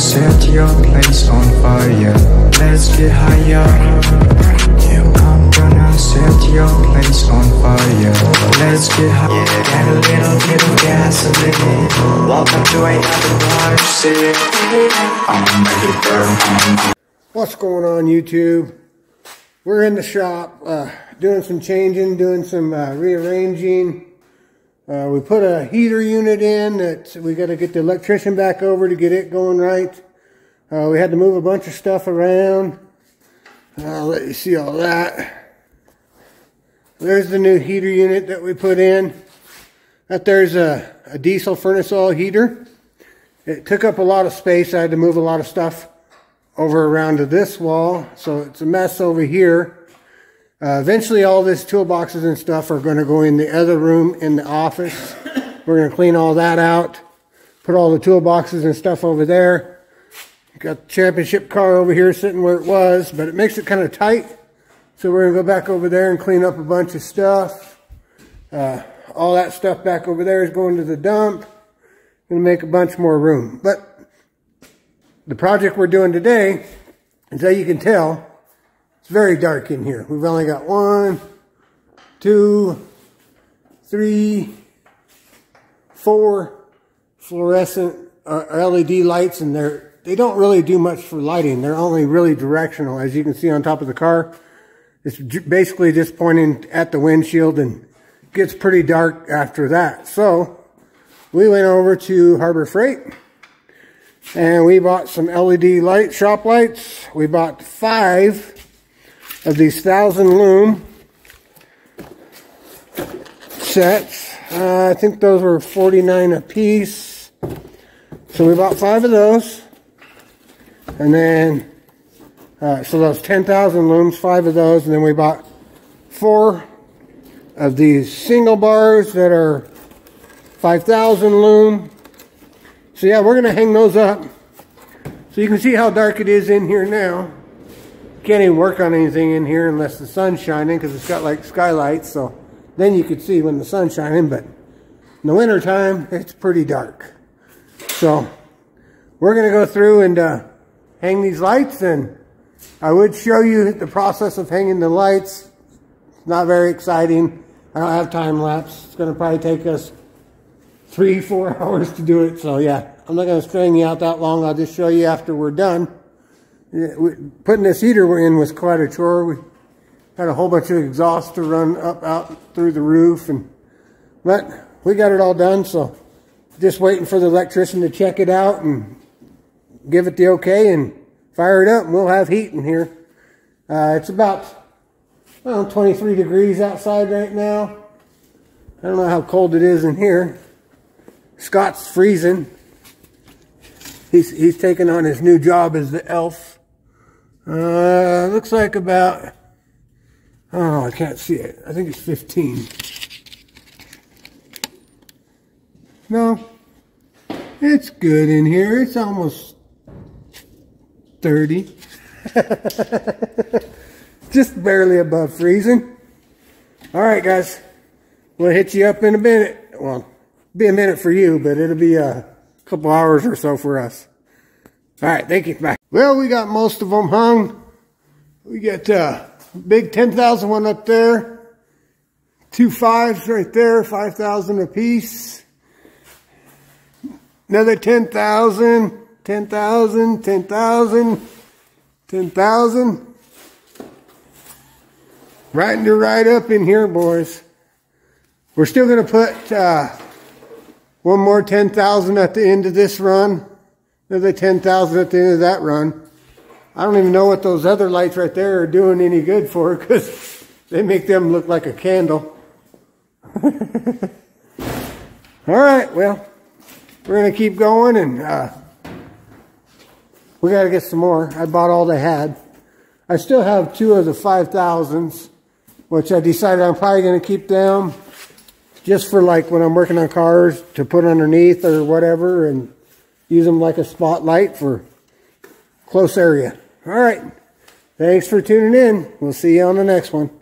set your place on fire. Let's get pump gonna set your place on fire. Let's get get a little bit of gasoline. To. I'ma make it burn. What's going on YouTube? We're in the shop uh, doing some changing, doing some uh, rearranging. Uh, we put a heater unit in that we got to get the electrician back over to get it going right. Uh, we had to move a bunch of stuff around. I'll let you see all that. There's the new heater unit that we put in. That there's a, a diesel furnace oil heater. It took up a lot of space. I had to move a lot of stuff over around to this wall. So it's a mess over here. Uh, eventually all this toolboxes and stuff are going to go in the other room in the office. We're going to clean all that out. Put all the toolboxes and stuff over there. Got the championship car over here sitting where it was, but it makes it kind of tight. So we're going to go back over there and clean up a bunch of stuff. Uh, all that stuff back over there is going to the dump. Going to make a bunch more room. But the project we're doing today, as you can tell, it's very dark in here. We've only got one, two, three, four fluorescent uh, LED lights, and they're they don't really do much for lighting. They're only really directional, as you can see on top of the car. It's basically just pointing at the windshield and gets pretty dark after that. So we went over to Harbor Freight and we bought some LED light shop lights. We bought five of these thousand loom sets. Uh, I think those were 49 a piece. So we bought five of those. And then, uh, so those 10,000 looms, five of those. And then we bought four of these single bars that are 5,000 loom. So yeah, we're going to hang those up. So you can see how dark it is in here now. Can't even work on anything in here unless the sun's shining because it's got like skylights. So then you could see when the sun's shining. But in the wintertime, it's pretty dark. So we're going to go through and uh, hang these lights. And I would show you the process of hanging the lights. It's not very exciting. I don't have time lapse. It's going to probably take us three, four hours to do it. So yeah, I'm not going to string you out that long. I'll just show you after we're done. Putting this heater in was quite a chore. We had a whole bunch of exhaust to run up out through the roof. and But we got it all done. So just waiting for the electrician to check it out and give it the okay and fire it up. And we'll have heat in here. Uh, it's about well, 23 degrees outside right now. I don't know how cold it is in here. Scott's freezing. He's, he's taking on his new job as the elf. Uh, looks like about, oh, I can't see it. I think it's 15. No, it's good in here. It's almost 30. Just barely above freezing. All right, guys. We'll hit you up in a minute. Well, be a minute for you, but it'll be a couple hours or so for us. All right, thank you. Bye. Well, we got most of them hung. We got a uh, big 10,000 one up there. Two fives right there, 5,000 apiece. Another 10,000, 10,000, 10,000, 10,000. Right to right up in here, boys. We're still going to put uh, one more 10,000 at the end of this run. Another 10,000 at the end of that run. I don't even know what those other lights right there are doing any good for because they make them look like a candle. All right, well, we're going to keep going and uh, we got to get some more. I bought all they had. I still have two of the 5,000s, which I decided I'm probably going to keep them just for like when I'm working on cars to put underneath or whatever and use them like a spotlight for close area. All right. Thanks for tuning in. We'll see you on the next one.